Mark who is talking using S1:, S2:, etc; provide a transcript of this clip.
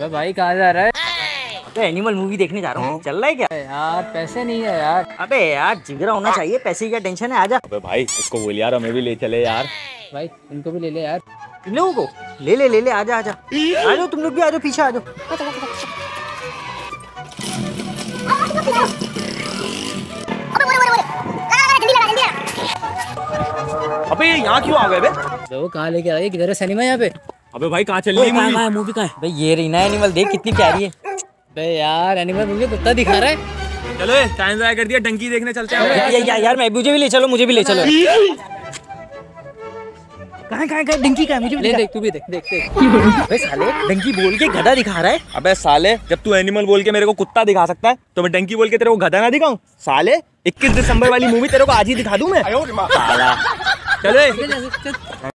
S1: अबे भाई कहाँ जा रहा है?
S2: तो एनिमल मूवी देखने जा रहा हूँ। चल रहा है क्या?
S1: यार पैसे नहीं है यार।
S2: अबे यार जिगरा होना चाहिए पैसे की क्या टेंशन है? आजा।
S3: अबे भाई इसको बोल यार हमें भी ले चले यार।
S1: भाई इनको भी ले ले यार।
S2: इन लोगों को? ले ले ले ले आजा आजा। आ जाओ तुम लोग भी आ जाओ पीछे आ जाओ
S3: अबे यहाँ क्यों आ गए बे
S1: वो कहाँ लेके आए किधर है सिनेमा यहाँ पे?
S3: अबे भाई कहाँ चल रही मूवी?
S2: मूवी का है? भाई ये रही ना एनिमल देख कितनी प्यारी है।
S1: अबे यार एनिमल मूवी कुत्ता दिखा रहा है।
S3: चलो टाइम ज़ाया कर दिया डंकी देखने चलते हैं।
S2: या, या, यार मैं मुझे भी ले चलो मुझे भी ले चलो। कहाँ कहाँ कहाँ डंकी का है मुझे
S1: ले
S2: देख।
S1: तू भी देख देख देख।
S2: अबे साले डंकी बोल के गधा दिखा रहा है।
S3: अबे साले जब तू एनिमल बोल के मेरे को कुत्ता दिखा सकता है तो मैं डंकी बोल के तेरे को गधा ना दिखाऊँ? साले 21 दिसंबर वाली मूवी तेरे को आज ही दिखा दूँ मैं?
S1: चल।